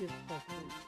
Yes, possible.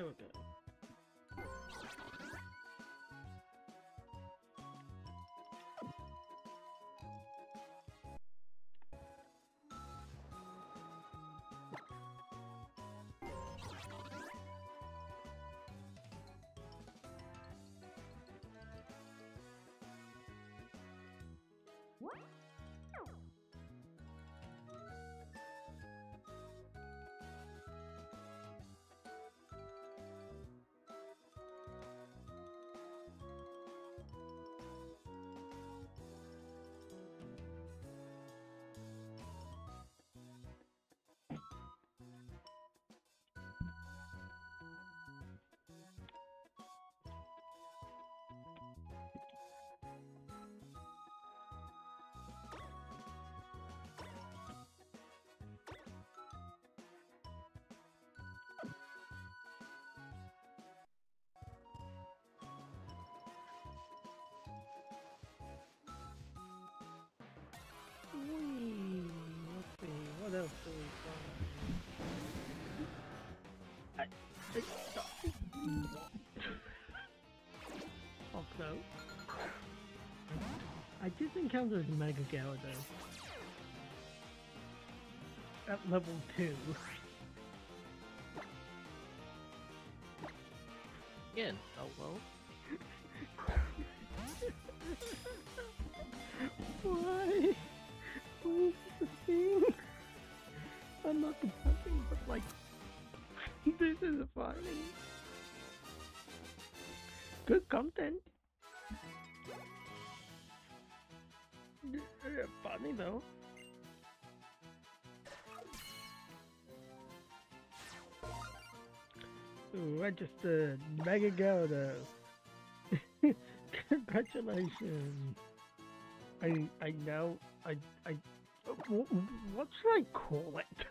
There Whee! Let's what else do we find? I, I, did encounter Mega Gyarados at level 2. Again, oh well. Registered Mega Gyarados. Congratulations. I I know I I uh, wh- what should I call it?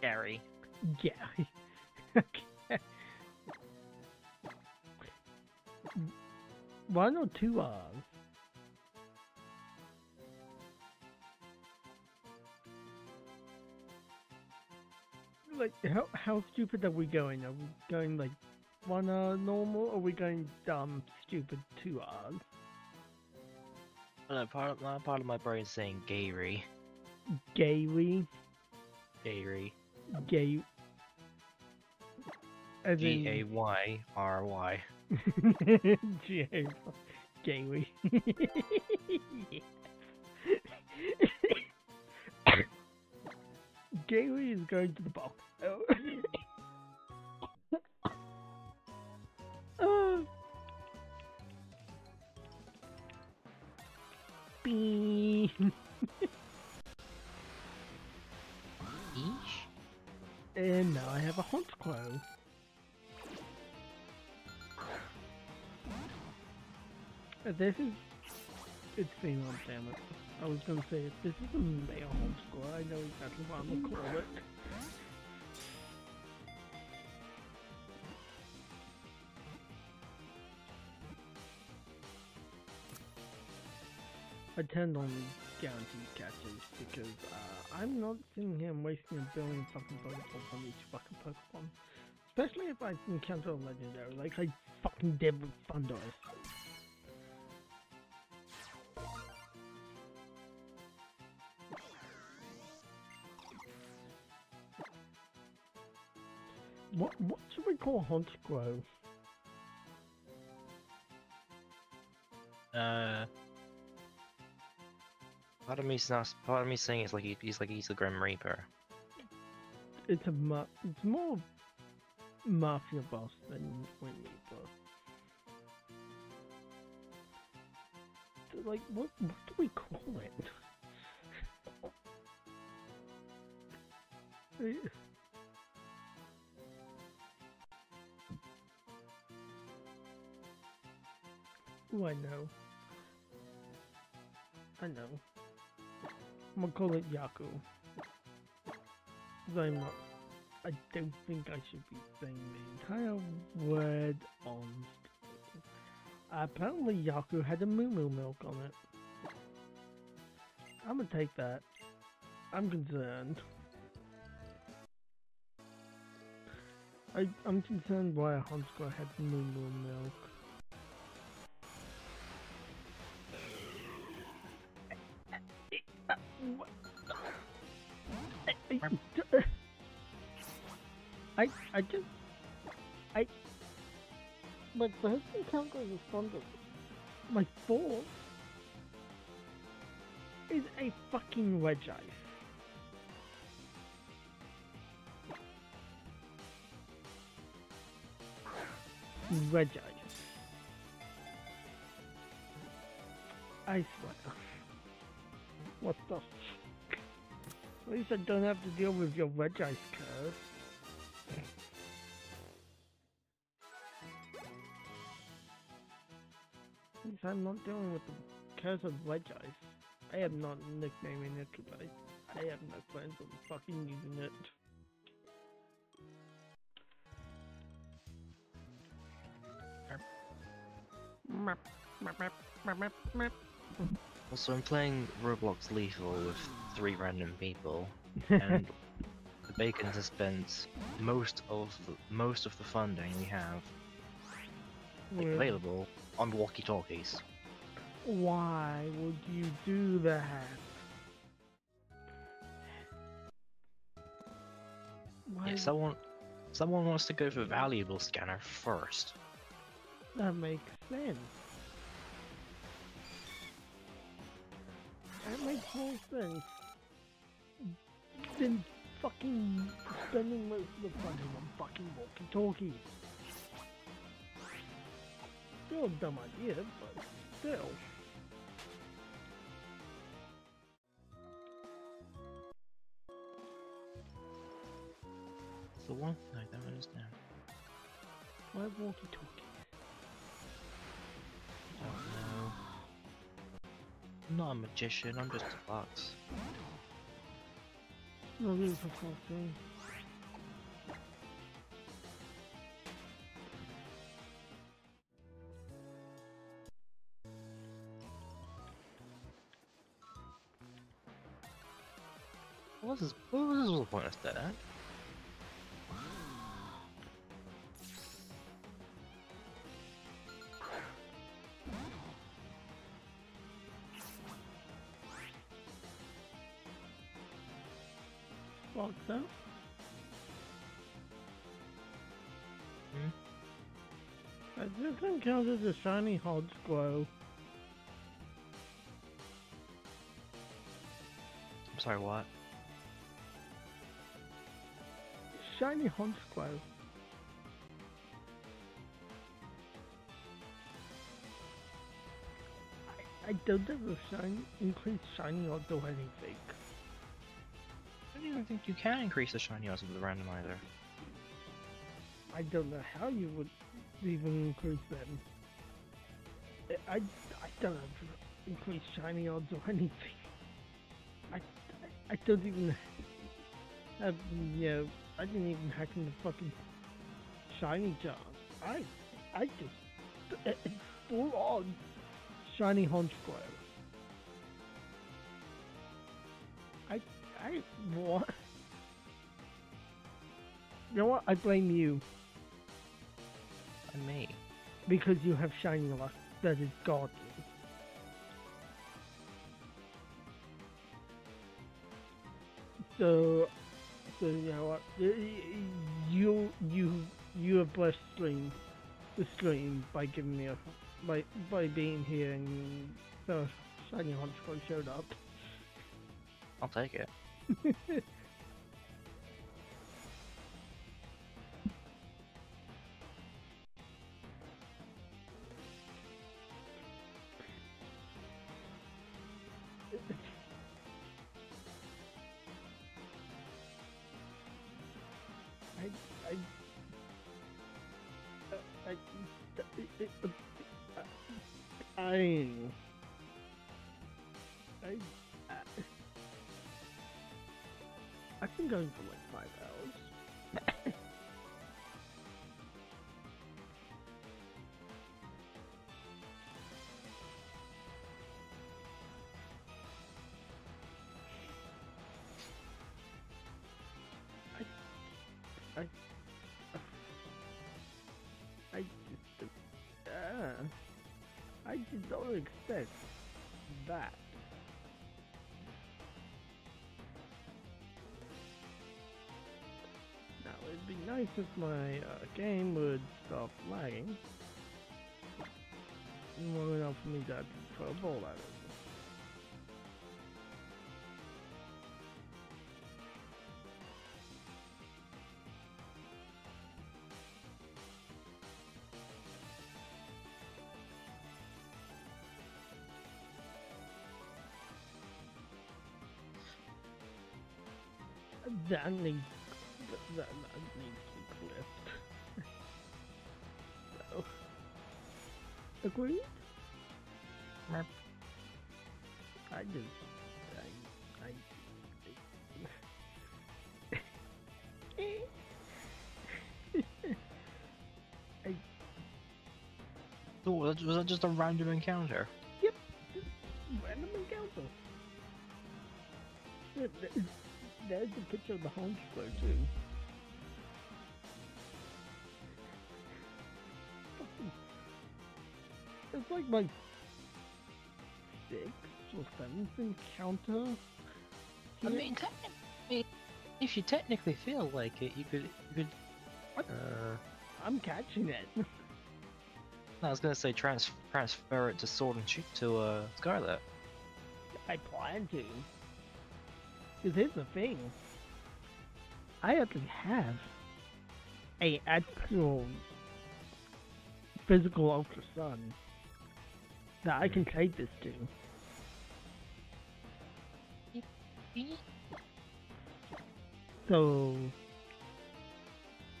Gary. Gary. okay. Why not two R's? Like, how how stupid are we going? Are we going like one R normal, or are we going dumb, stupid two R's? I know, part of my part of my brain's saying Gary. Gayly, Gary. gay. As G A Y R Y. G A Gayly. Gayly is going to the box. Oh. And now I have a hunt crow. Uh, This is. It's female, damn it. I was gonna say, if this is a male homeschooler, I know exactly what I'm gonna call it. I tend on guaranteed catches because uh, I'm not sitting here wasting a billion fucking Pokeballs on each fucking Pokemon. Especially if I encounter a legendary, like I fucking did with Thundurus. What what should we call Hunt Grow? Uh. Part of me's not. Part of me saying it's like he, he's like he's the Grim Reaper. It's a ma- it's more mafia boss than Wing Reaper. Like what what do we call it? Oh, I know. I know. I'm gonna call it Yaku. I'm not. I don't think I should be saying the entire word on. screen. Apparently, Yaku had a moo moo milk on it. I'm gonna take that. I'm concerned. I, I'm concerned why a Honchkrow had moo moo milk. I, just, I, my first encounter with Thunder, my fourth, is a fucking wedge ice. Wedge ice. I swear. What the? At least I don't have to deal with your wedge ice curse. I'm not dealing with the curse of wedge ice. I am not nicknaming it because I, I have no plans on fucking using it. Also, I'm playing Roblox Lethal with three random people, and the Bacons has spent most of the, most of the funding we have available on walkie-talkies. Why would you do that? Why Yeah, someone someone wants to go for valuable scanner first. that makes sense? That makes more sense than fucking spending most of the funding on fucking walkie-talkies. Still a dumb idea, but still. It's the one thing I don't understand. Why walkie-talkies? I don't know. I'm not a magician. I'm just a fox. No, this is a What was this little pointless dead end? Fuck that. Hmm? Does this encounter the shiny hod glow? I'm sorry, what? Shiny hod glow. I, I don't have a shiny, increased shiny odds or anything. I don't even think you can increase the shiny odds with the randomizer. I don't know how you would even increase them. I, I, I don't have increased shiny odds or anything. I, I, I don't even have, you know, I didn't even hack in the fucking shiny jar. I, I just, full on shiny Honch Square. I, I, what? You know what? I blame you. And me. Because you have shiny luck that is godly. So, so you know what? You you you have blessed stream the stream by giving me a by by being here and the shiny Honchkrow showed up. I'll take it. going for like five hours. I just uh, I did not expect that. If my uh, game would stop lagging long enough for me to throw a ball at it. That needs I just I I. I So was that- was that just a random encounter? Yep, just random encounter. There- there- There's a picture of the home square too. Like my sixth or seventh encounter. I mean, technically, if you technically feel like it, you could, you could. Uh, I'm catching it. I was gonna say trans transfer it to Sword and Shield to uh, Scarlet. I plan to. Because here's the thing. I actually have a actual physical Ultra Sun that I can trade this to. So,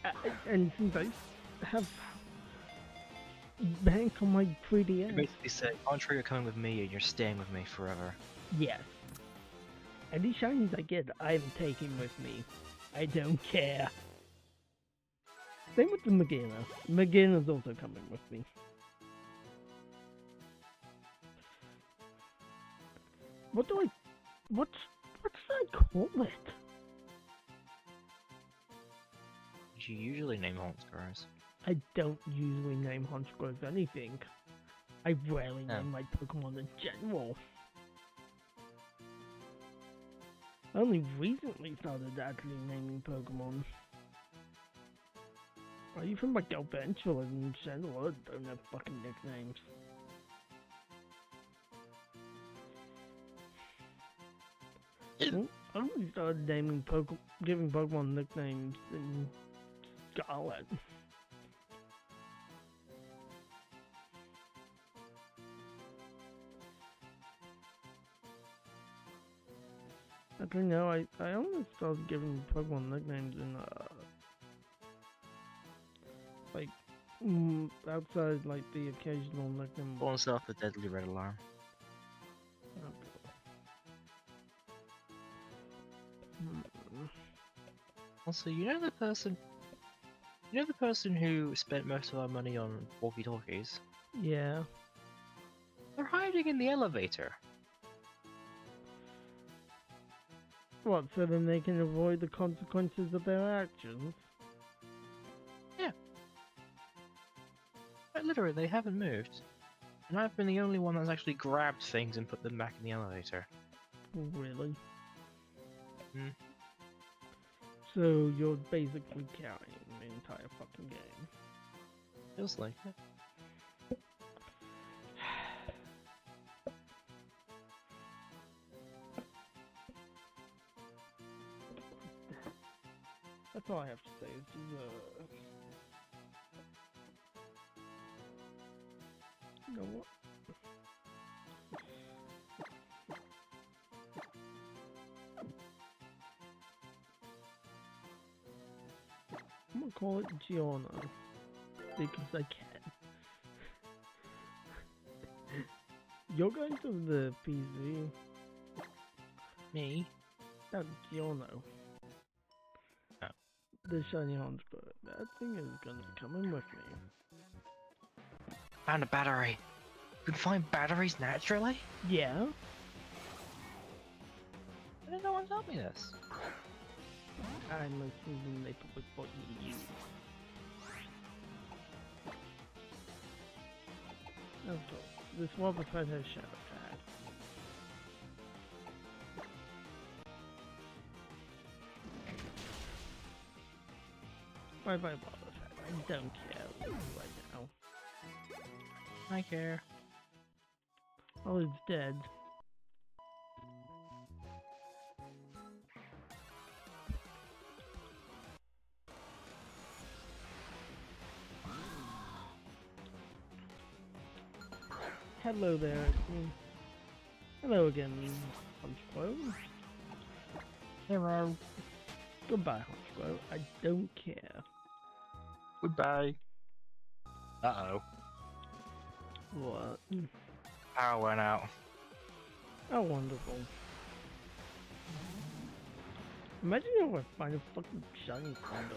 uh, and since I have bank on my 3DS, basically say, Andre, you're coming with me, and you're staying with me forever. Yes. Any shinies I get, I'm taking with me. I don't care. Same with the Magina. Magina's also coming with me. What do I... What's... What's I call it? You usually name Honchkrow. I don't usually name Honchkrow anything. I rarely name my Pokemon in general. I only recently started actually naming Pokemon. Even my adventure in general, I don't have fucking nicknames. Well, I only started naming Poke giving Pokemon nicknames in Scarlet. Actually, no, I, I only started giving Pokemon nicknames in, uh, like, outside, like, the occasional nickname. Call himself the Deadly Red Alarm. Also, you know the person. You know the person who spent most of our money on walkie-talkies? Yeah. They're hiding in the elevator. What, so then they can avoid the consequences of their actions? Yeah. Quite literally, they haven't moved. And I've been the only one that's actually grabbed things and put them back in the elevator. Really? Hmm. So you're basically carrying the entire fucking game. Feels like it. That's all I have to say. This is, uh... You know what? Gonna call it Giorno. Because I can. You're going to the PC. Me? That's Giorno. Oh. The shiny Honchkrow. That thing is gonna be coming with me. Found a battery. You can find batteries naturally? Yeah? I didn't know one told me this. I'm assuming they probably bought you you. Oh, this Wobbuffet has Shadow Tag. Bye bye Wobbuffet. I don't care right now. I care. Oh, it's dead. Hello there. Hello again, Honchkrow. Hero. Goodbye, Honchkrow. I don't care. Goodbye. Uh oh. What? Power went out. Oh, wonderful. Imagine if I find a fucking shiny Condor.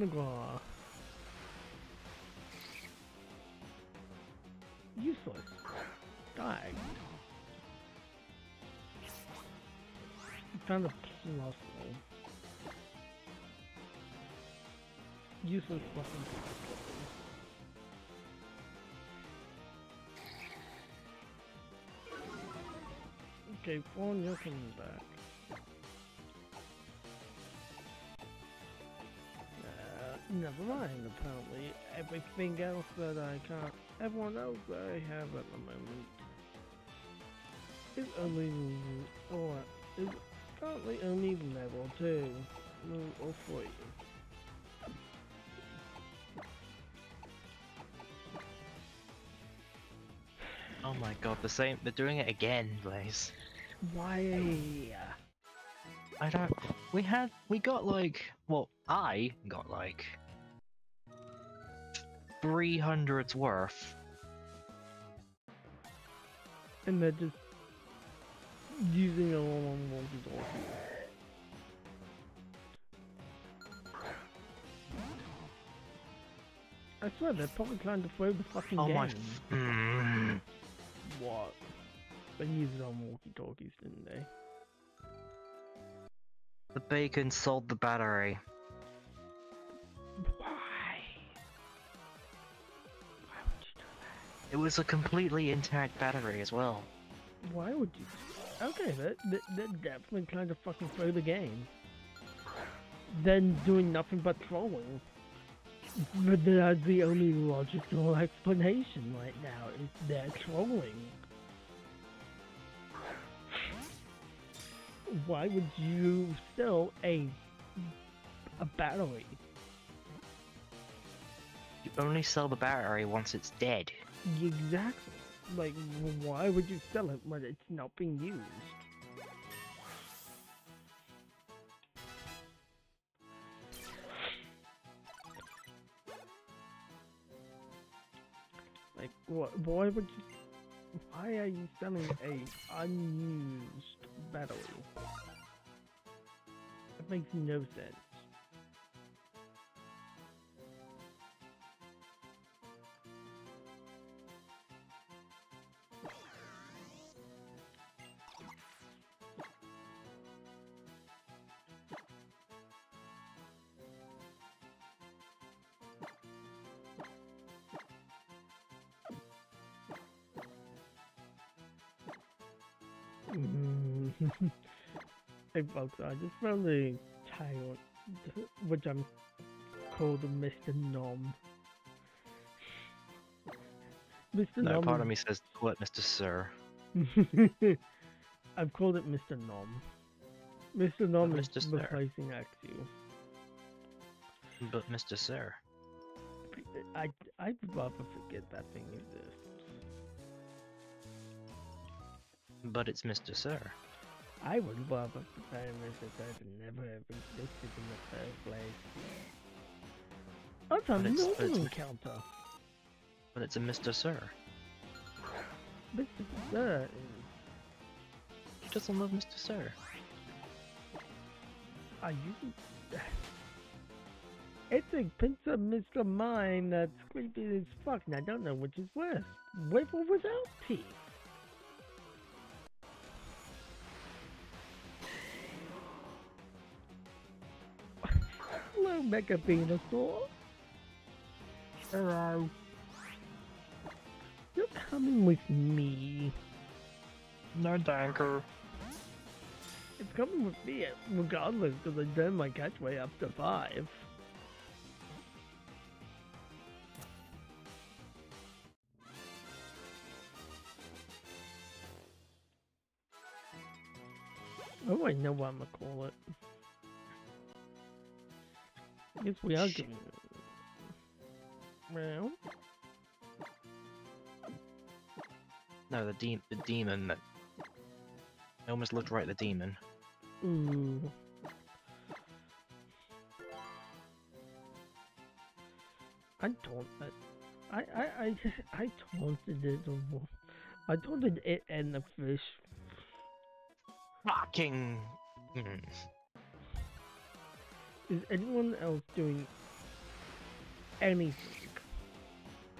The glass? Useless. Die. Found a plus Useless weapon. Okay, Fawn, you're coming back. Never mind, apparently. Everything else that I can't, everyone else that I have at the moment is only, or is currently only level 2, or 3. Oh my god, the same. They're doing it again, Blaze. Why? I don't. We had. We got like. Well, I got like. 300's worth. And they're just using it all on walkie-talkie. I swear they're probably trying to throw the fucking Oh game. my. Mm. What? They used it on walkie-talkies, didn't they? The bacon sold the battery. It was a completely intact battery as well. Why would you? Okay, they're, they're, they're definitely trying to fucking throw the game. Then doing nothing but trolling. But that's the only logical explanation right now, is they're trolling. Why would you sell a a battery? You only sell the battery once it's dead. Exactly. Like, why would you sell it when it's not being used? Like, what? Why would you? Why are you selling a unused battery? That makes no sense. Hey folks, I just found the title, which I'm called Mr. Nom. Mr. No, Nom. part of me says, "What, Mr. Sir?" I've called it Mr. Nom. Mr. Nom is Mr. Sir. replacing Axu. But Mr. Sir. I I'd rather forget that thing exists. But it's Mr. Sir. I would rather pretend Mr. Sir never ever existed in the first place. That's a But it's- but it's encounter. But it's a Mr. Sir. Mr. Sir He doesn't love Mr. Sir. are you? It's a pincer Mr. Mime that's creepy as fuck, and I don't know which is worse, with or without teeth. Hello, Mega Venusaur. Hello. You're coming with me. No, danker. It's coming with me regardless, because I turned my catchway up to five. Oh, I know what I'm gonna call it. I guess we are getting. Well, No, the de- the demon that. I almost looked right at the demon. ooh. I don't. I, I, I, I taunted it. I taunted it and the fish Fucking. Mm. Is anyone else doing anything?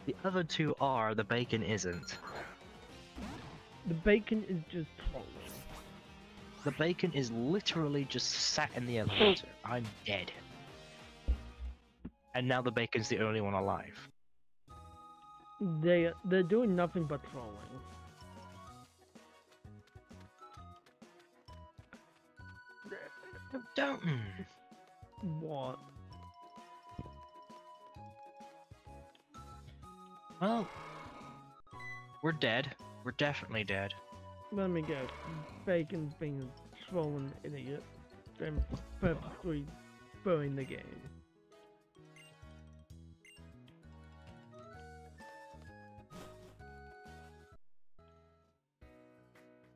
The other two are, the bacon isn't. The bacon is just trolling. The bacon is literally just sat in the elevator. I'm dead. And now the bacon's the only one alive. They they're doing nothing but trolling. Don't. What? Well, we're dead. We're definitely dead. Let me guess. Bacon's being a trolling idiot. Then um, purposely throwing the game.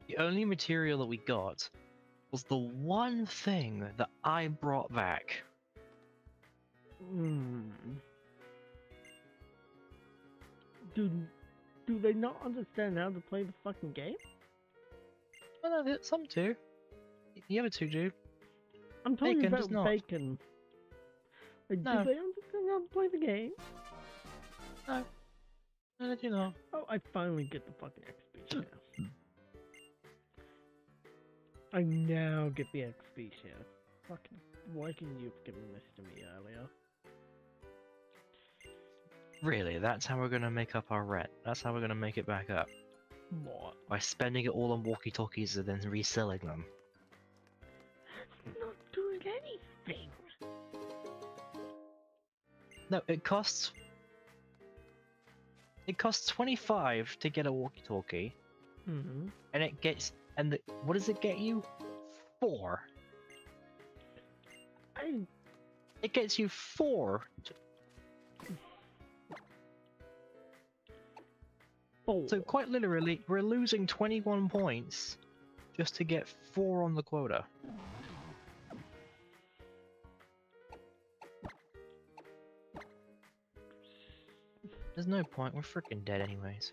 The only material that we got was the one thing that I brought back. Hmm. Do do they not understand how to play the fucking game? Well, no, some do. The other two do. I'm talking Bacon about not. bacon. Like, No. Do they understand how to play the game? No, they do not. Oh, I finally get the fucking XP share. I now get the XP share. Fucking, why couldn't you have given this to me earlier? Really, that's how we're gonna make up our rent. That's how we're gonna make it back up. What? By spending it all on walkie-talkies and then reselling them. Not doing anything. No, it costs. It costs 25 to get a walkie-talkie, Mm-hmm. and it gets. And the, what does it get you? Four. I It gets you four. four. So quite literally, we're losing 21 points just to get four on the quota. There's no point. We're freaking dead anyways.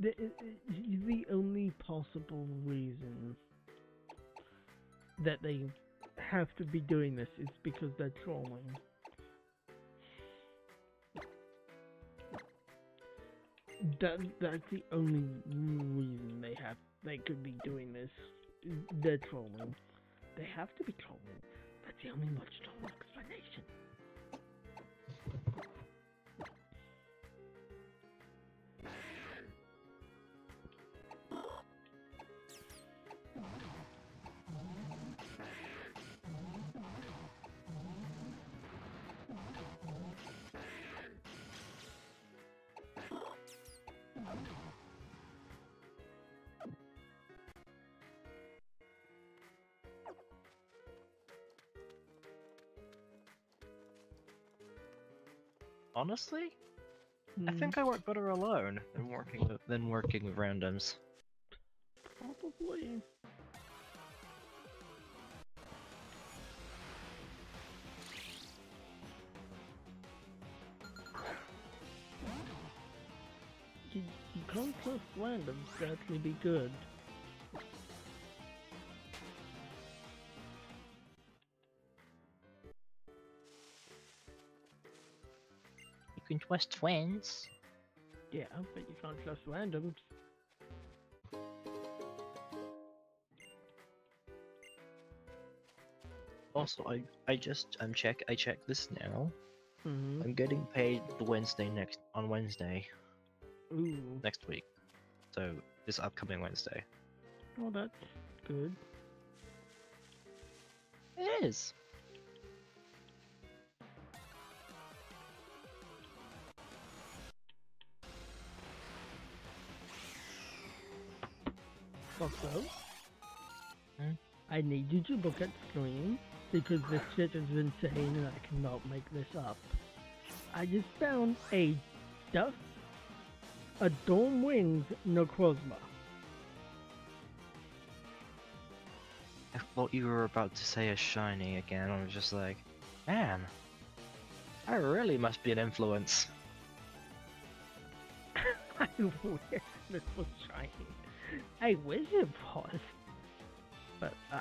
The, the only possible reason that they have to be doing this is because they're trolling. That that's the only reason they have they could be doing this. They're trolling. They have to be trolling. That's the only logical explanation. Honestly, I Hmm, think I work better alone than working with, than working with randoms. probably. You, you can't trust randoms to actually be good. You can trust twins. Yeah, but you can't trust randoms. Also, I I just I'm check I check this now. Mm-hmm. I'm getting paid the Wednesday next on Wednesday Ooh, next week. So this upcoming Wednesday. well that's good. It is. Also, Hmm? I need you to look at screen because this shit is insane and I cannot make this up. I just found a duck, a Dawn Wings Necrozma. I thought you were about to say a shiny again. I was just like, man, I really must be an influence. I wish this was shiny. I wish it was. But, uh...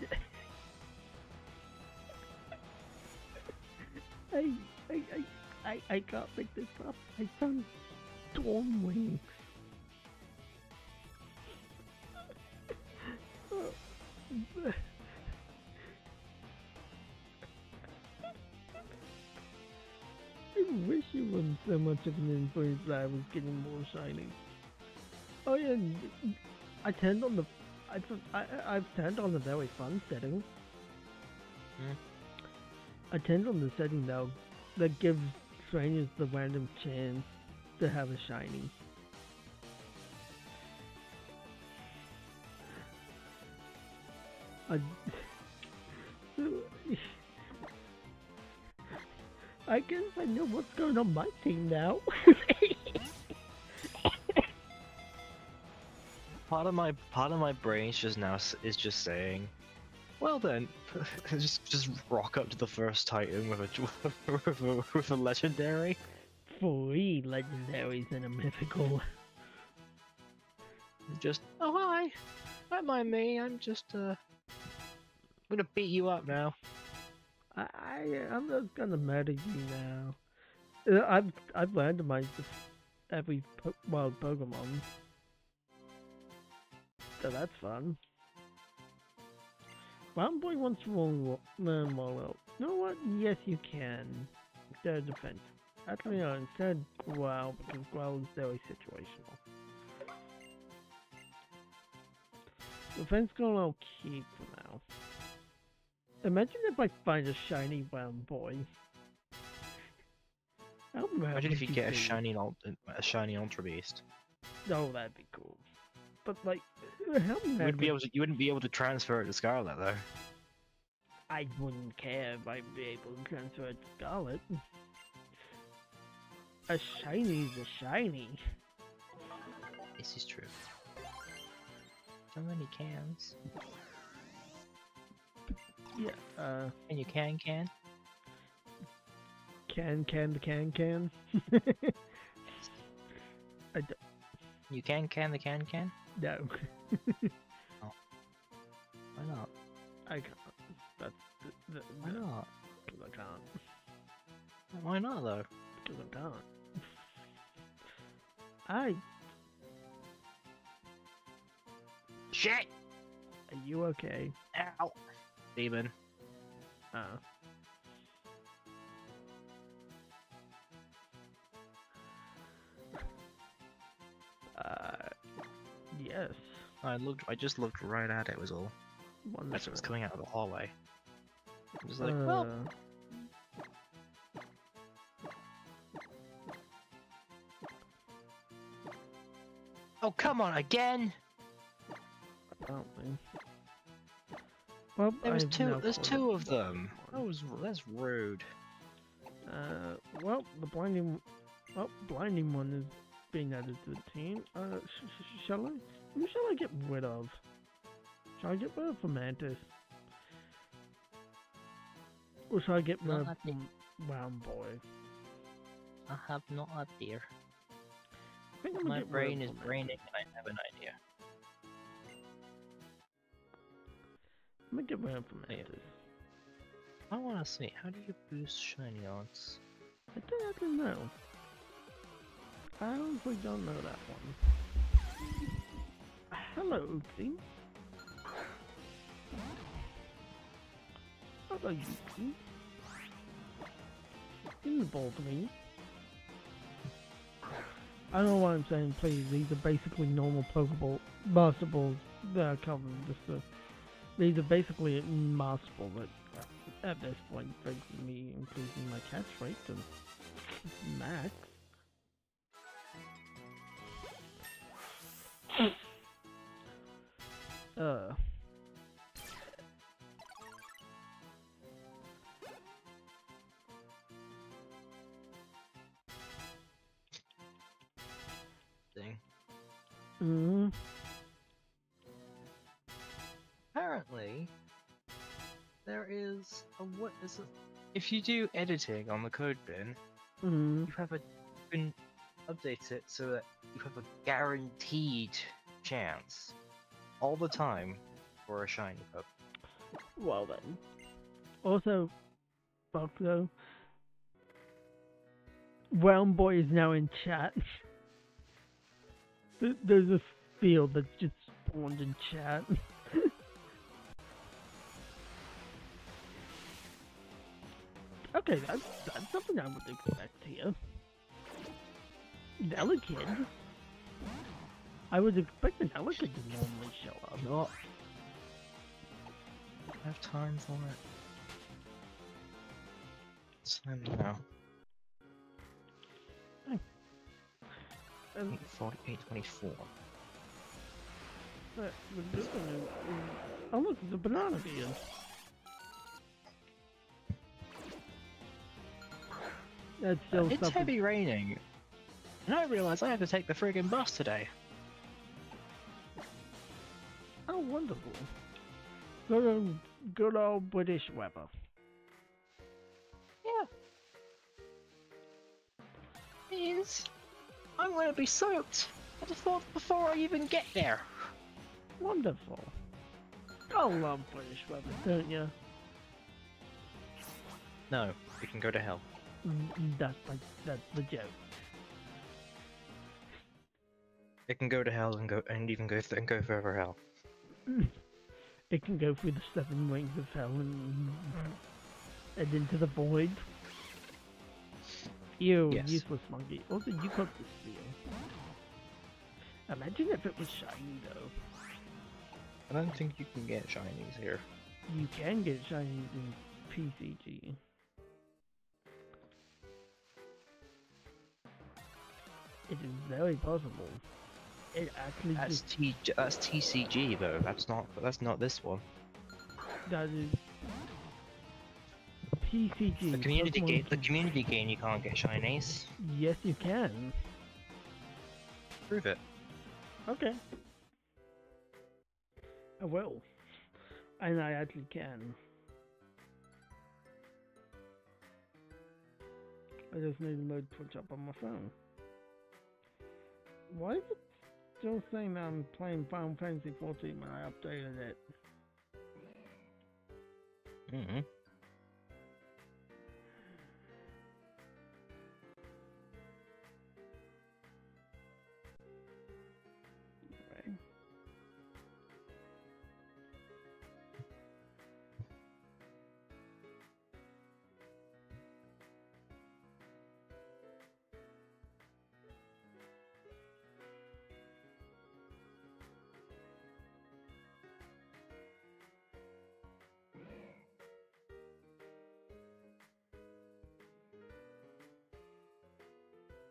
I, I, I, I, I can't make this up. I found Dawn Wings. I wish it wasn't so much of an influence that I was getting more shiny. Oh yeah, I turned on the, I, th- I I- I've turned on the very fun setting. Hmm. I turned on the setting though that gives strangers the random chance to have a shiny. I, I guess I know what's going on my team now. part of my part of my brain is just now is just saying, well then, just just rock up to the first Titan with a with a, with a legendary. Three legendaries and a mythical. Just oh hi, don't mind me. I'm just uh, I'm gonna beat you up now. I, I I'm just gonna murder you now. Uh, I've I've randomized every po- wild Pokemon, so that's fun. One boy wants to roll learn Wallow. You know what? Yes, you can. Instead of defense. Actually, no. Instead, Growl because Growl is very situational. Defense Growl I'll keep. Imagine if I find a shiny brown boy. How Imagine if you get a shiny a shiny Ultra Beast. Oh, that'd be cool. But like, how You wouldn't be able to. You wouldn't be able to transfer it to Scarlet though. I wouldn't care if I'd be able to transfer it to Scarlet. A shiny's a shiny. This is true. So many cans. Yeah. Uh, And you can can. can can the can can. I d- You can can the can can. no, Why not? I can't. That's the, the, Why not? 'cause I can't. Why not though? Because I can't. I. Shit! Are you okay? Ow! Demon. Uh. Uh, yes. I looked. I just looked right at it. Was all. Wonderful. was coming out of the hallway. I was like, well, Uh, oh come on again! apparently. Well, There was two. now There's caught two of them. That was that's rude. Uh, well, the blinding, well, blinding one is being added to the team. Uh, sh- sh- shall I? Who shall I get rid of? Shall I get rid of Mantis? Or shall I get rid Not of that. Round Boy? I have no idea. I think My brain is Fomantis. braining, and I have an idea. I'm gonna get rid of Yeah. Mantis. I want to see how do you boost shiny odds? I don't actually know. I honestly don't know that one. Hello, Oopsie. Hello, Oopsie. Give me the ball to me. I don't know what I'm saying, please. These are basically normal Pokeball Master Balls that are covered just the these are basically Master Ball that at this point brings me increasing my catch rate to max. Uh. Thing. Mm, Apparently, there is a what is it? If you do editing on the code bin, mm, you have a you can update it so that you have a guaranteed chance all the time for a shiny pup. well then. Also, though. Round Boy is now in chat. There's a field that's just spawned in chat. okay, that's, that's something I would expect here. Delicate. I was expecting Delicate to normally show up. Not. I have time for it. It's time now. And 8, 48, 24. Uh, the is, is, oh look, the banana beard. That's still it's something. heavy raining. And I realise I have to take the friggin' bus today. Oh, wonderful. Good old, good old British weather. Yeah. Means I'm gonna be soaked. I just thought before I even get there. Wonderful. I love British weather, don't you? No, we can go to hell. Mm, That's like that's the joke. It can go to hell and go and even go th- and go further hell. It can go through the seven rings of hell and, and into the void. Ew, Yes. useless monkey. Also, you got this deal. Imagine if it was shiny though. I don't think you can get shinies here. You can get shinies in PCG. It is very possible. It actually That's just T. That's TCG though. That's not. That's not this one. that is PCG. The community Pokemon game. The community game. You can't get shinies. Yes, you can. Prove it. Okay. Uh, I will. And I actually can. I just need to load Twitch up on my phone. Why is it still saying I'm playing Final Fantasy 14 when I updated it? Mm-hmm.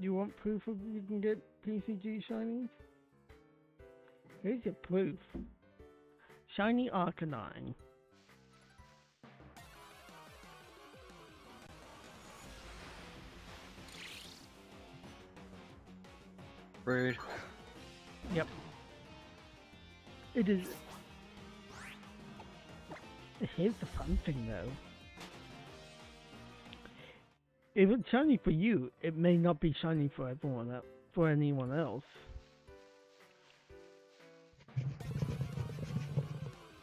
You want proof of you can get PCG shinies? Here's your proof. Shiny Arcanine. Rude. Yep. It is. Here's the fun thing though. If it's shiny for you, it may not be shiny for everyone for anyone else.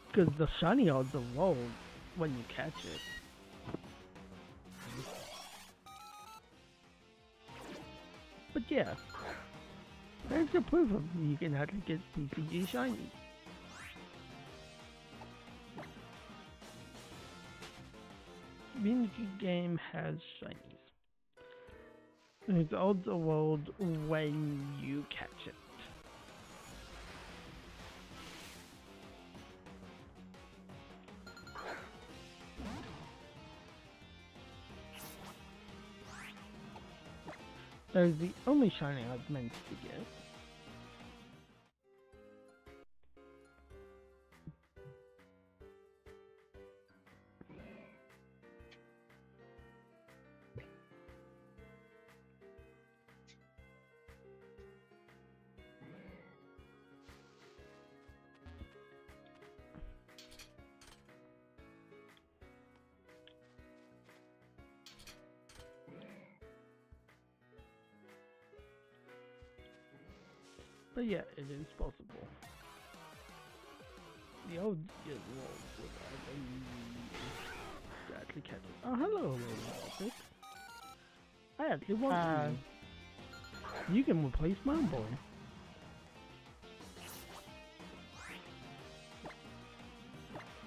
Because the shiny odds are low when you catch it. But yeah, there's the proof of you can actually get PCG shiny. Community game has shinies. Its odds are world when you catch it. That is the only shiny I've meant to get. But yeah, it is possible. The odds get low without a to actually catch it. Oh, hello. I actually want Hi. you. You can replace mine, boy.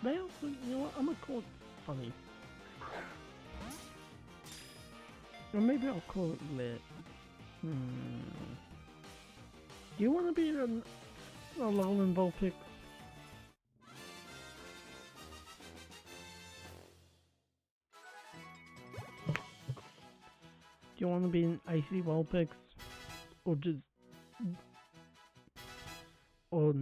Well, you know what? I'm gonna call it funny. Or maybe I'll call it lit. Hmm. Do you want to be an, a Alolan Vulpix? Do you want to be an Icy Vulpix? Or just... Or?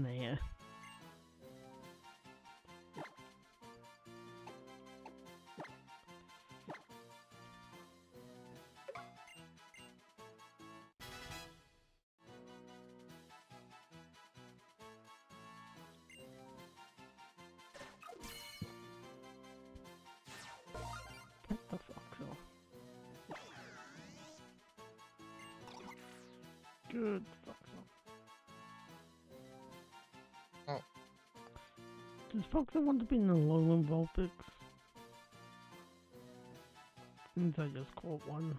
Foxer want to be in the Alolan Vulpix? Since I just caught one.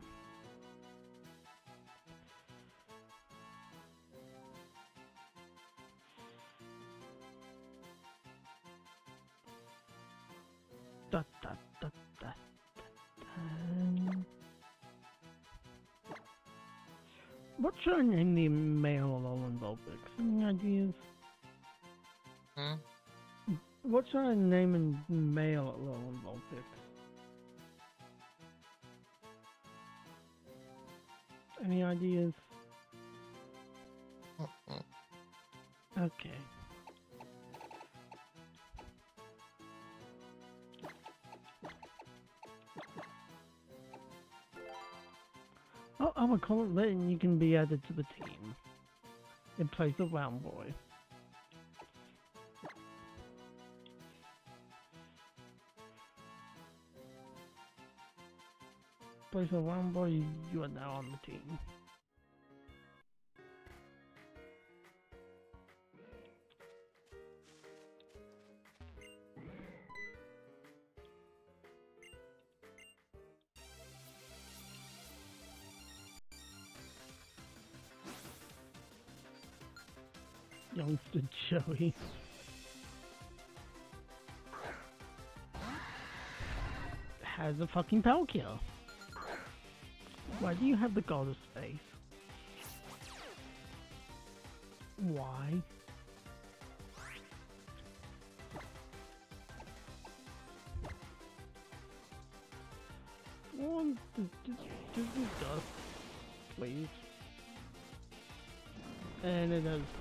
Oh, I will call it then you can be added to the team. In place of Round Boy. Place of Round Boy, you are now on the team. Youngster Joey. Has a fucking Palkia. Why do you have the god of space? Why? One, d- d- dust, please. And it has uh,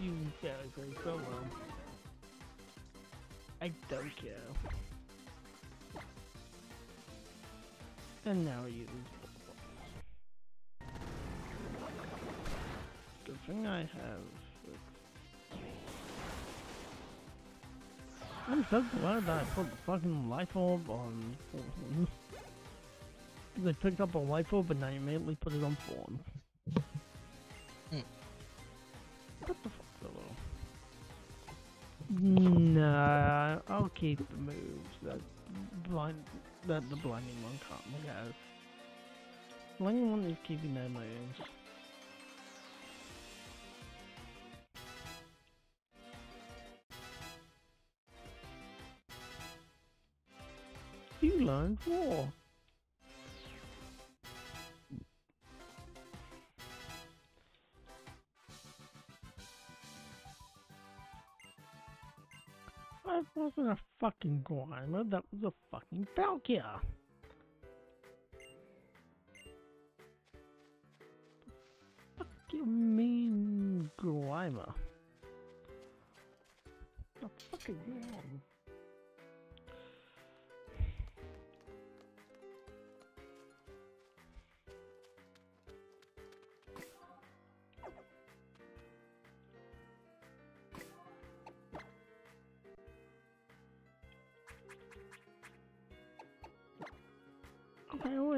you guys are so well. I don't care. And now you Good thing I have. I'm so glad that I put the fucking life orb on. I picked up a life orb and I immediately put it on form. Keep the moves that blind that the blinding one currently has. Blinding one is keeping their moves. You learned war. Wasn't a fucking Grimer, that was a fucking Palkia. Fuck you mean Grimer? The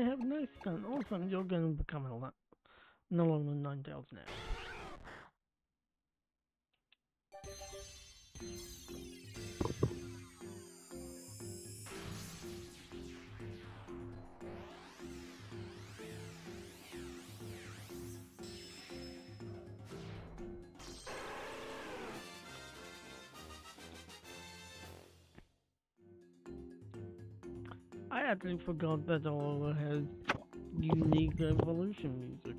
wrong? Okay, I only have nice stun. Also, you're going to become a lot. No longer Ninetales now. I actually forgot that Alola has unique evolution music.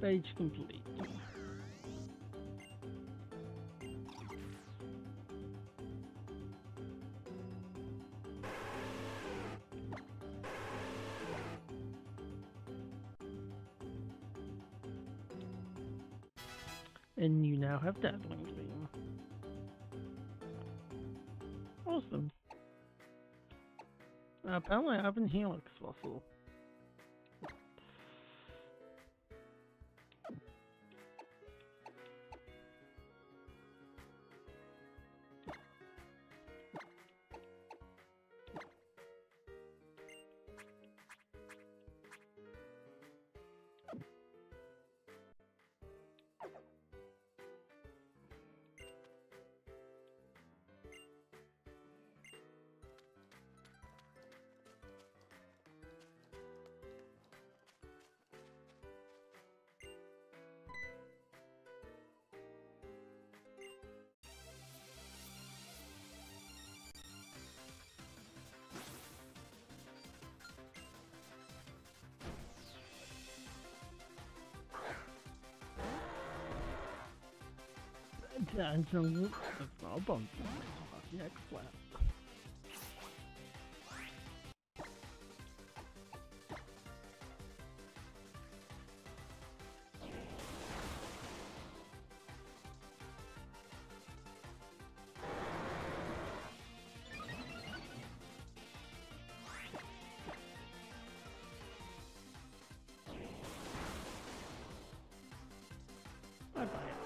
Page complete. And you now have Dazzling Gleam. Awesome. Uh, apparently I have an Helix fossil. Yeah, and so that's not a bump. Yeah, flat. Bye bye.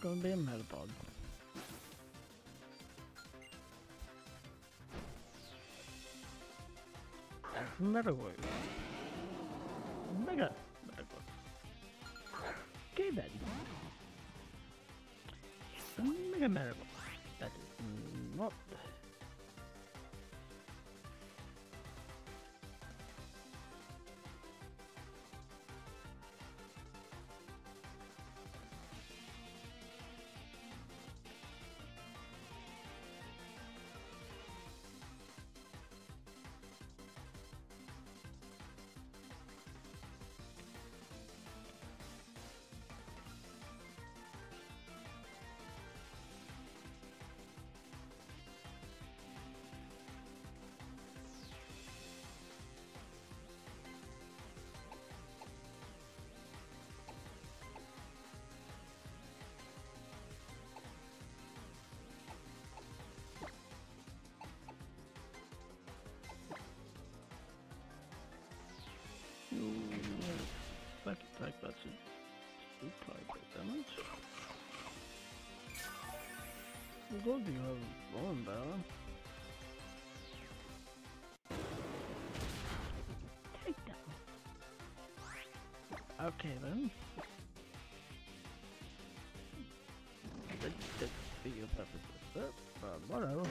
Gonna be a Metapod. Metagross. We'll go to your rolling barrel. Take down. Okay then. The, the defeat your purposes, but whatever.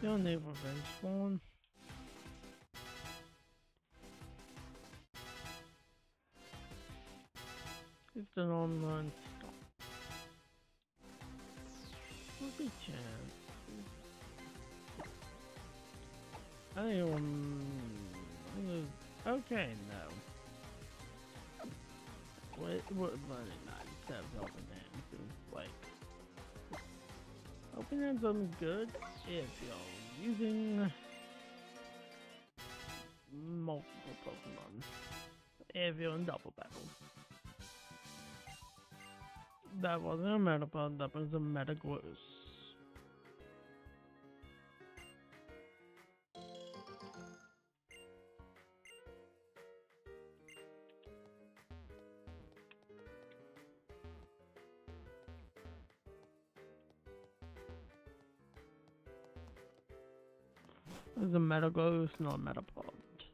Your neighbor revenge spawn. It's an online stop. What a chance. I um okay no. What what money not seven open names like open names I'm good if you're using multiple Pokemon. If you're in double battle. That wasn't a Metapod, that was a Metagross. Metagross, not.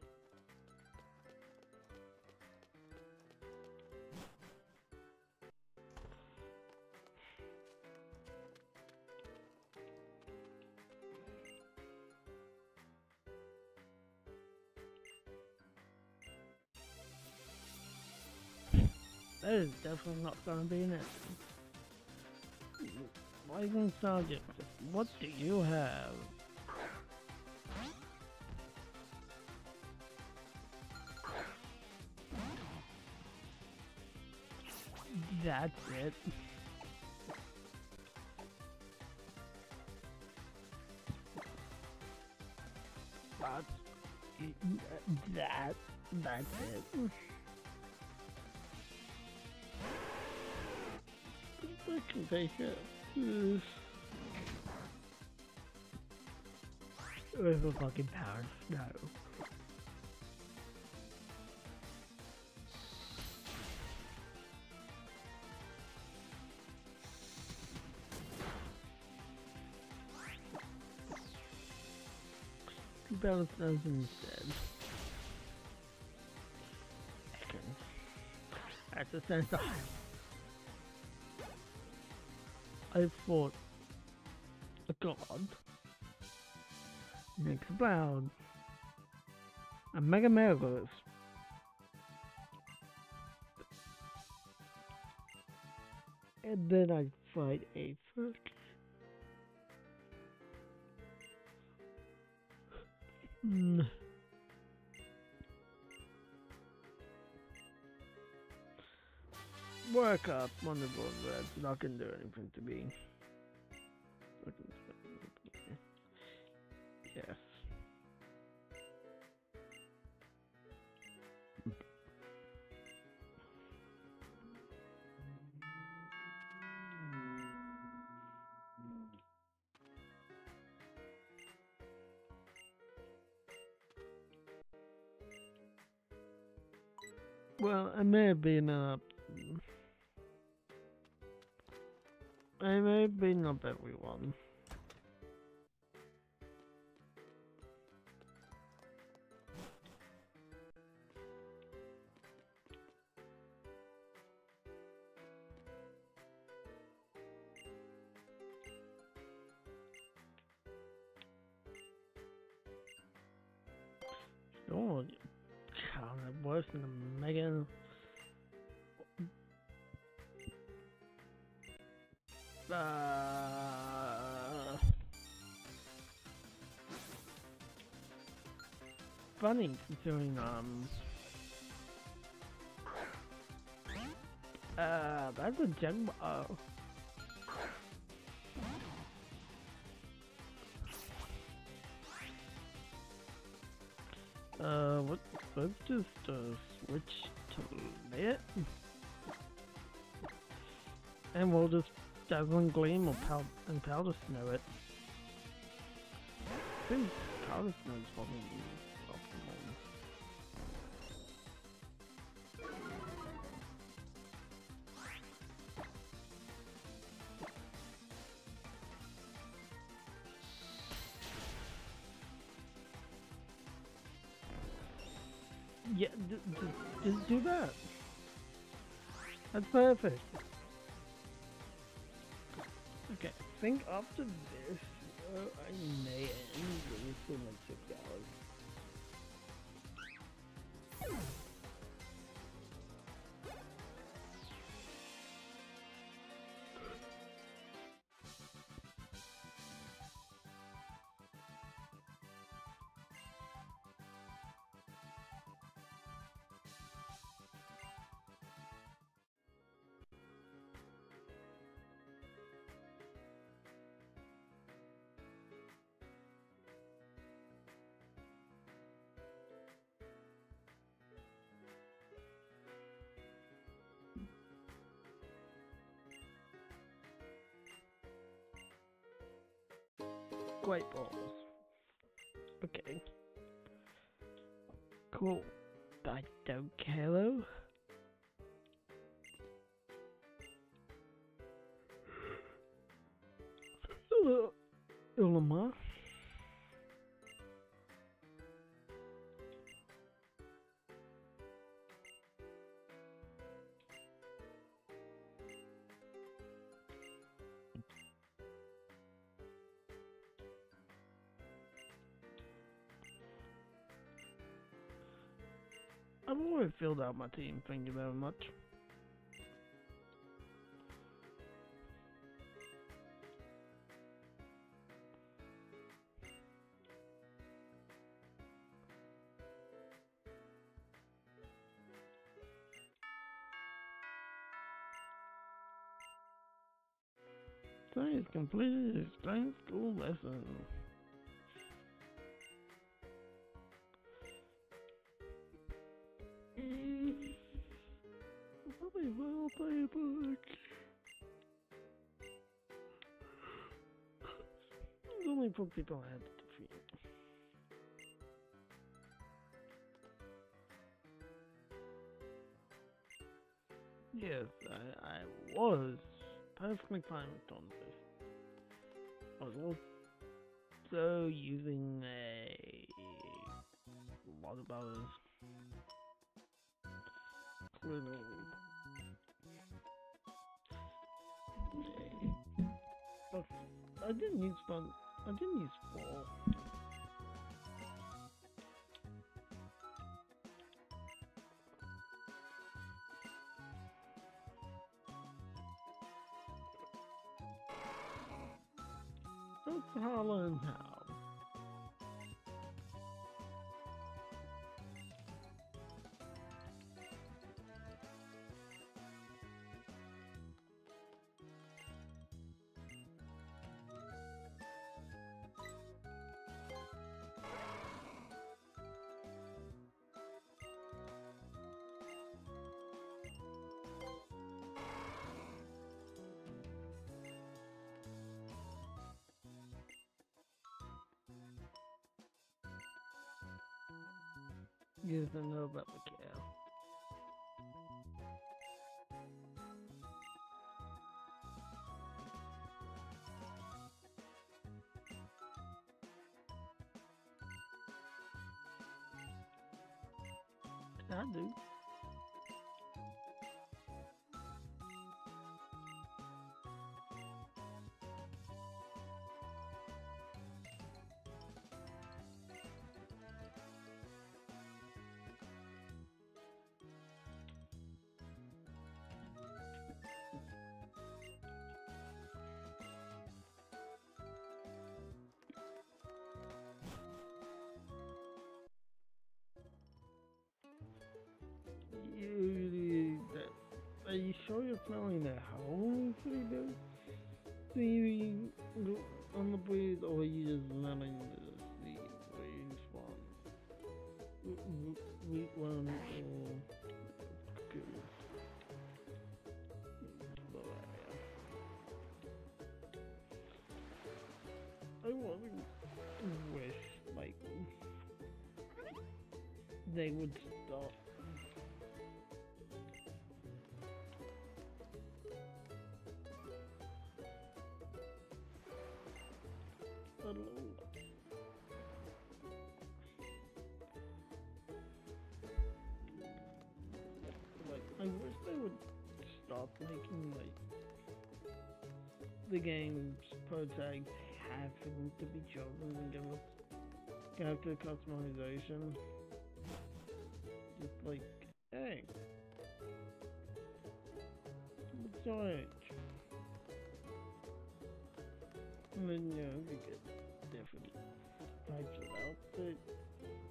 That is definitely not gonna be an it. Rising Sergeant, what do you have? It. That's that. That's it. I can take it. With a fucking power. No. Balance those instead. That's a sense of I fought a god, next round, a Mega Metagross. And then I fight a fuck. Hmm. Work up, wonderful red. Not gonna do anything to me. Well, I may have been uh I may have been up everyone. Oh, God, worse than a Mega Uh, funny considering um uh that's a gem uh uh what let's just uh switch to it and we'll just Dazzling Gleam or pow and Powder Snow it. I think Carlson is probably just do that. That's perfect. Okay, I think after this, uh, I may end with like six hours. Great balls. Okay. Cool. I don't care though. Already filled out my team, thank you very much. Science completed science school lesson. Probably will play a book. There's only four people I had to defeat. Yes, I, I was perfectly fine with Tonsis. I was also using a lot of others. I didn't use fun. I didn't use four. That's Harlan how. You don't know about Mikhail. Are you sure you're smelling that hole? What do you do? Do you on the breeze or are you just smelling the sea waves run? Week one or. I want to wish, like, they would would stop making like the game's pro tags having to be chosen and give us character customization. Just like, hey, what's your age? And then, you know, you get different types of outfits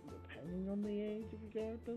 depending on the age of your character.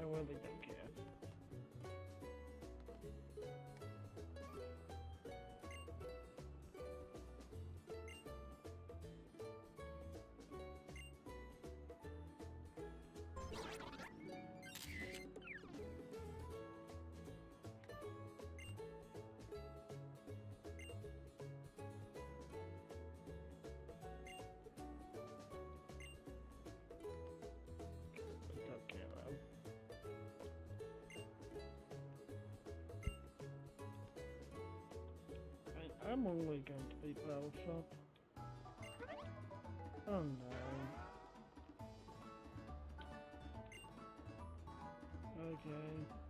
I really don't care. I'm only going to be Battleshop. Oh no. Okay.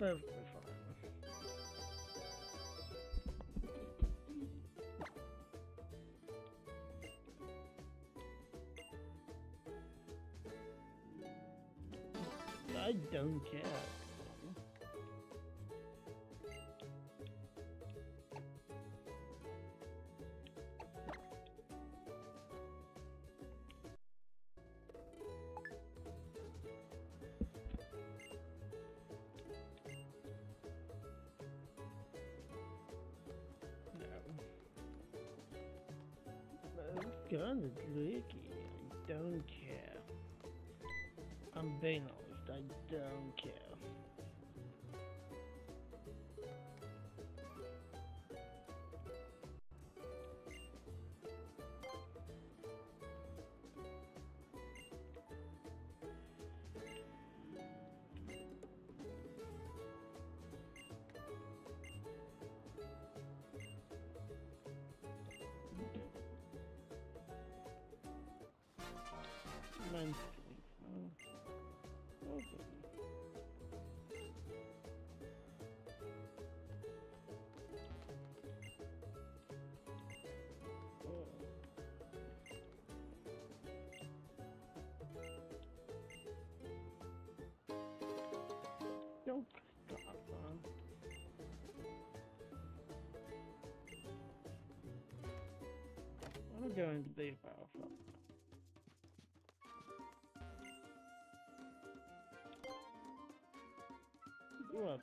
Perfectly fine. I don't care. Gun is leaky. I don't care. I'm honest. I don't care. monthly. Don't stop. I'm going to bed now. You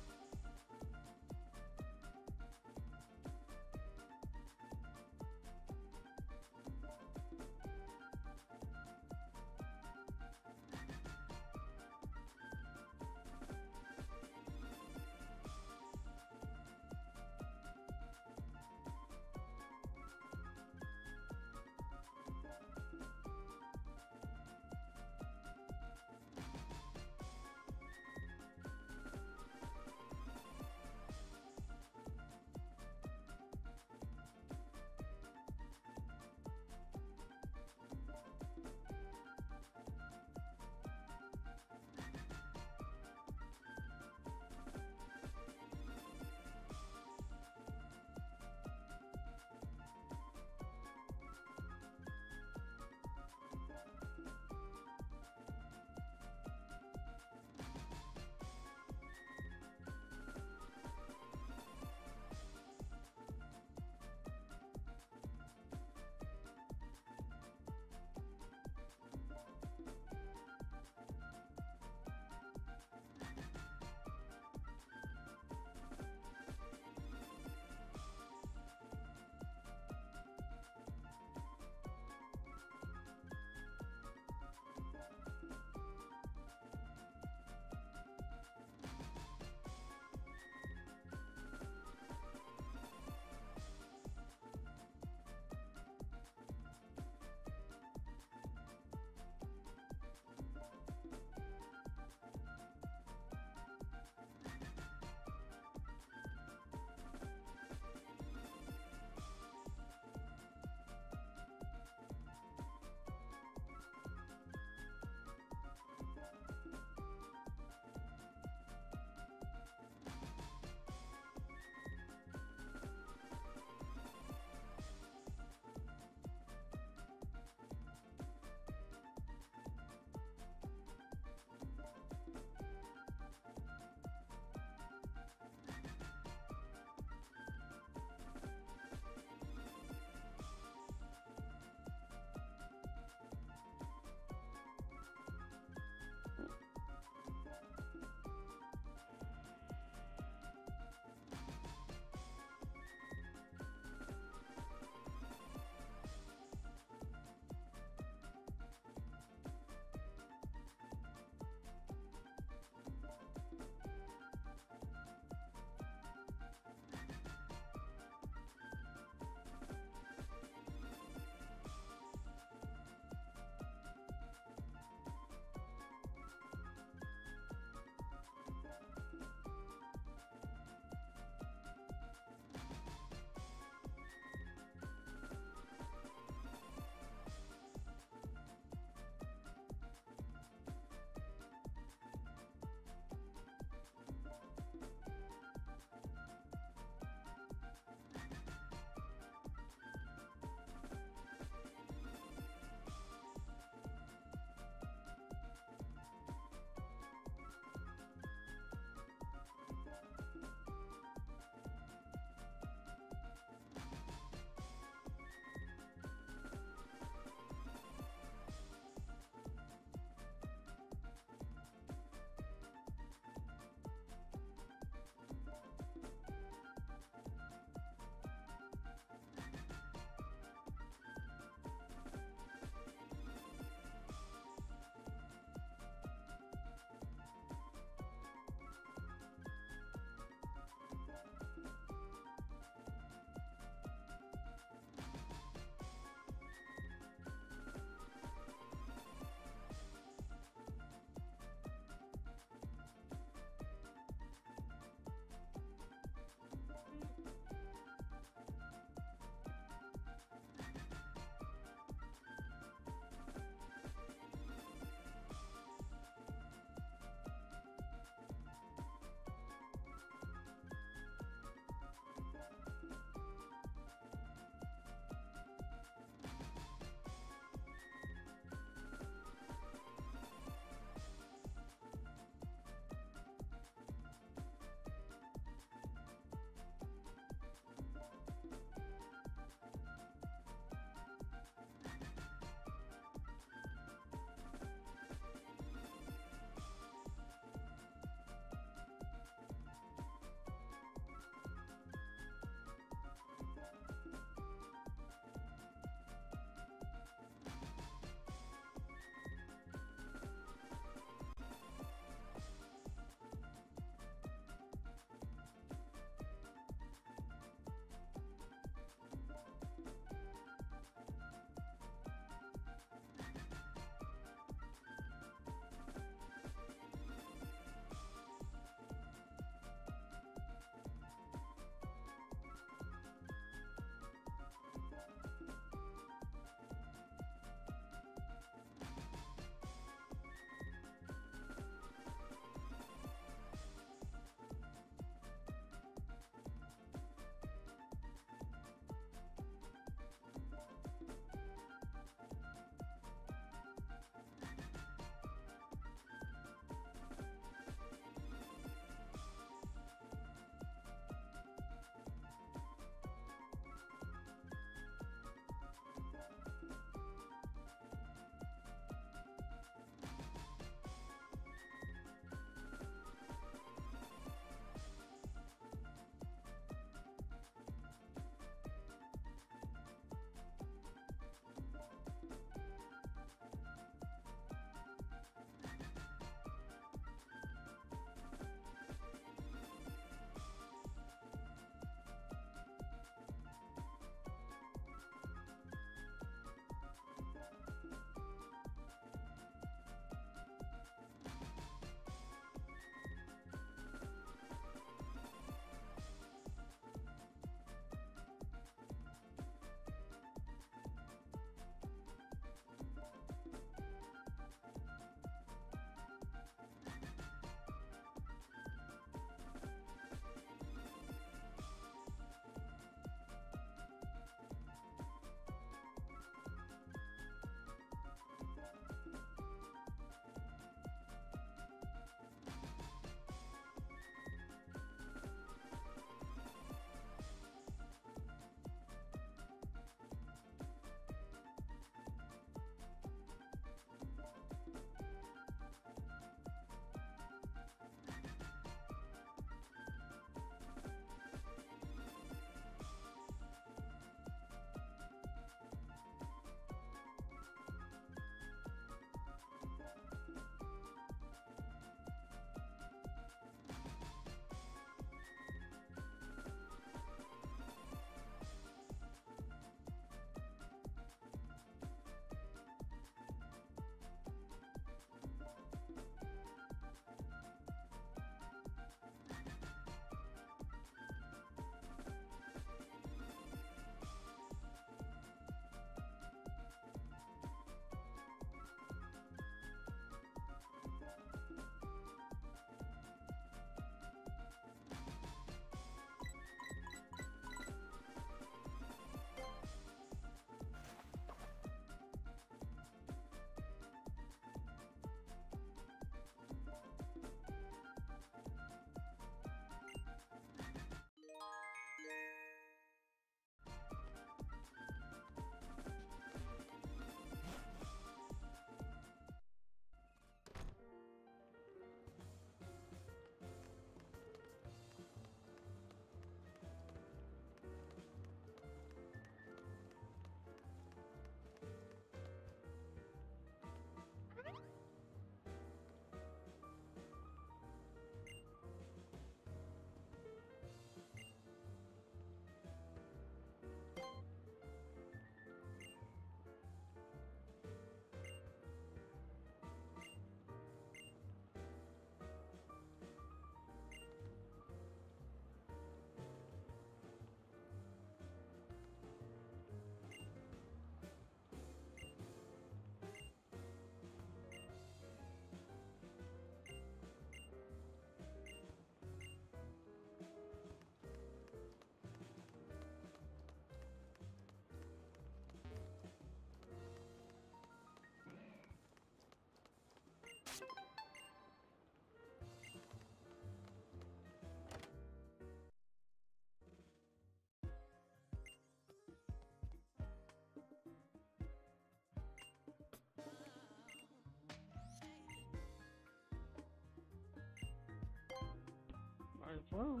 well,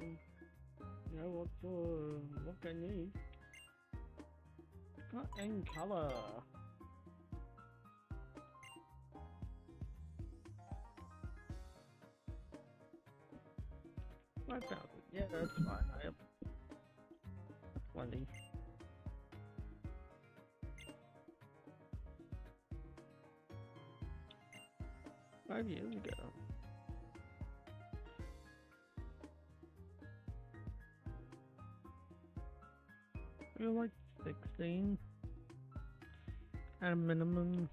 I, you know what, uh, what I need? Cut and color. You're like 16 at a minimum.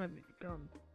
I hate the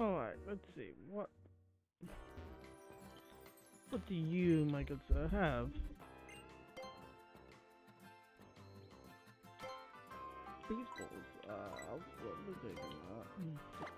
Alright, let's see. What what do you, my good sir, have? Baseballs. Uh, what doing? Uh,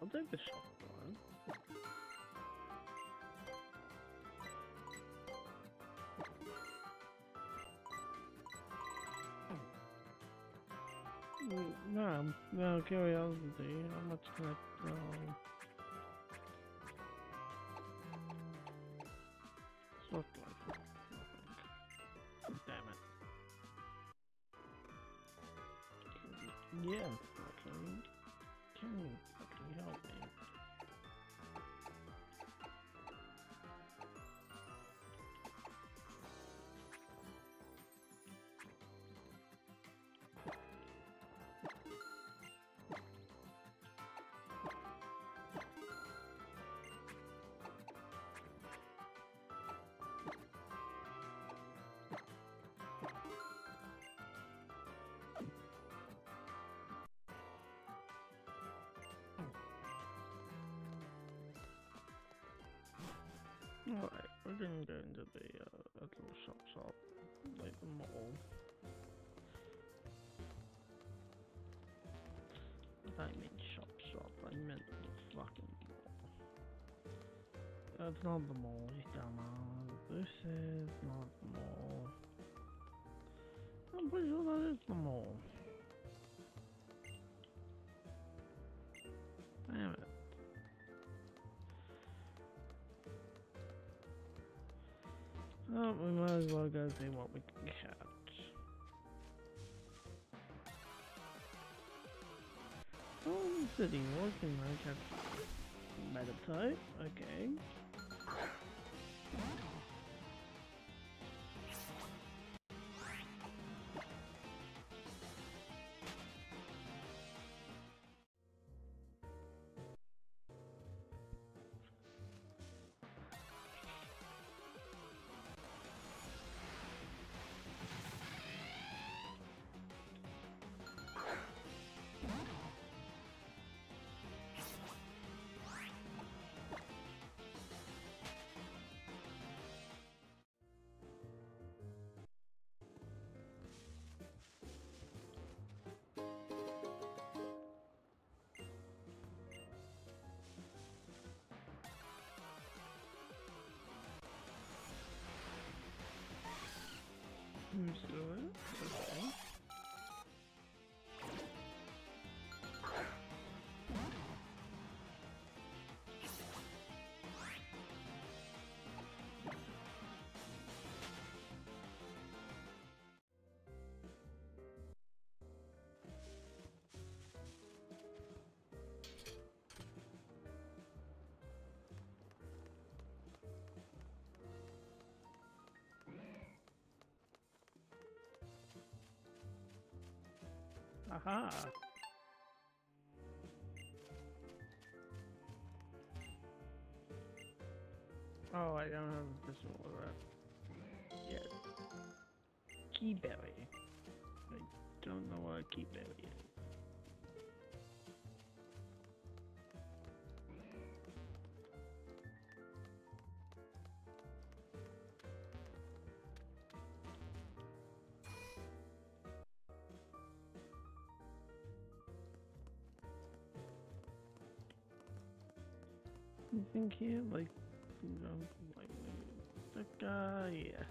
I'll take the. Mm, No, no curiosity. How much can I throw? That's not the mall, you dumbass. This is not the mall. I'm pretty sure that is the mall. Damn it. Oh, we might as well go see what we can catch. Oh, I'm sitting walking, I catch Metaptope, okay. Aha! Oh, I don't have this one. Yes. Kee Berry. I don't know what a Kee Berry is. You think here, like, you like, that guy, yeah.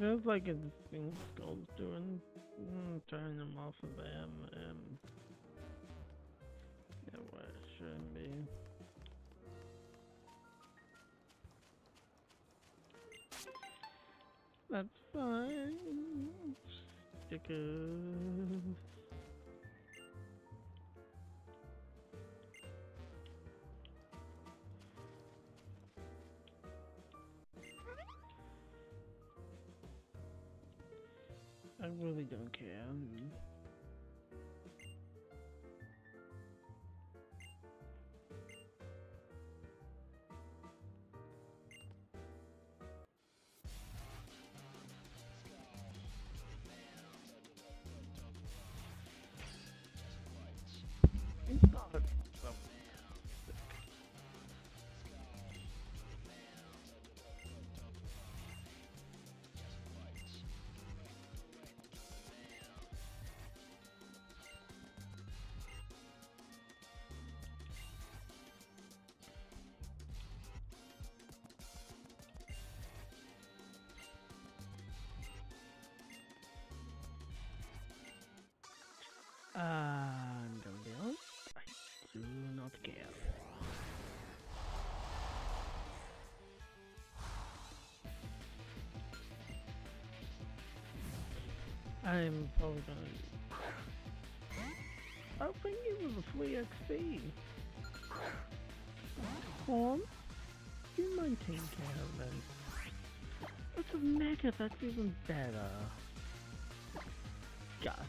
Feels like it's thing Skull's doing, mm, turning them off of them, um, yeah, what it shouldn't be. That's fine. Stickers. Really don't care. And be I do not care. I'm probably gonna. I think it was a free XP. Horn, you of them. It's a mega, that's even better. God.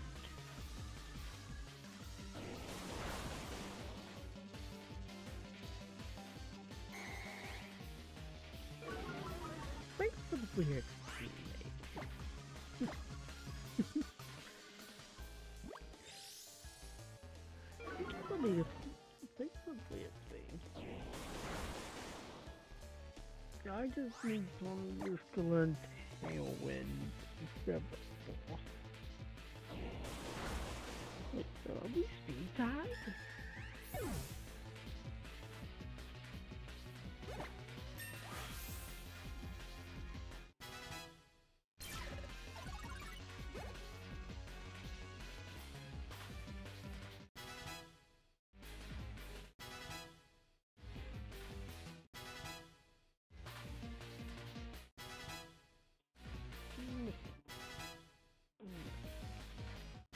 Just need one just to learn Tailwind instead of. Wait, so are we speed tied?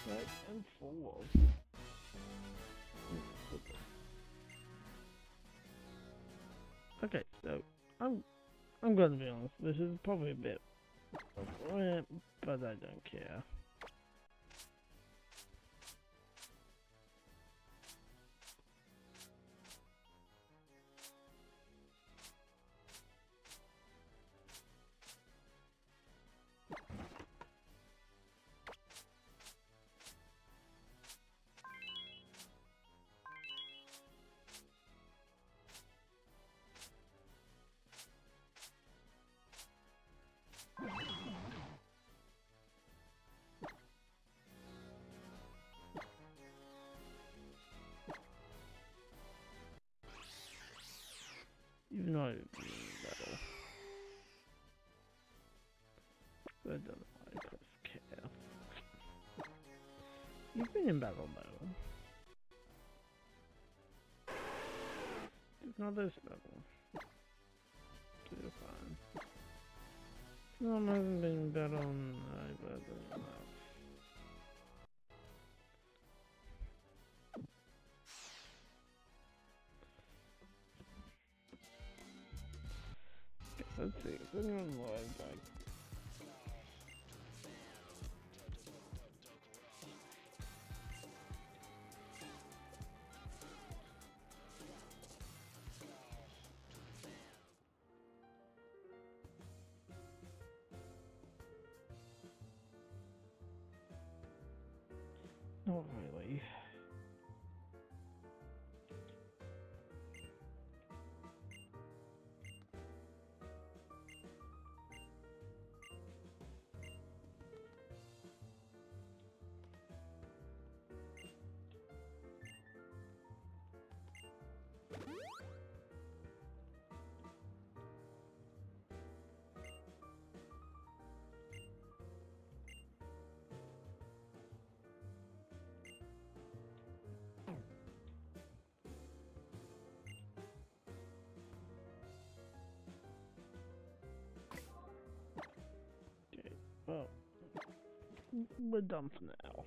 Right, and full of. Okay, so I'm I'm gonna be honest. This is probably a bit, eh, but I don't care. Battle though. It's not this battle. Fine. Haven't been enough. Let's see, is anyone? Not really. We're done for now.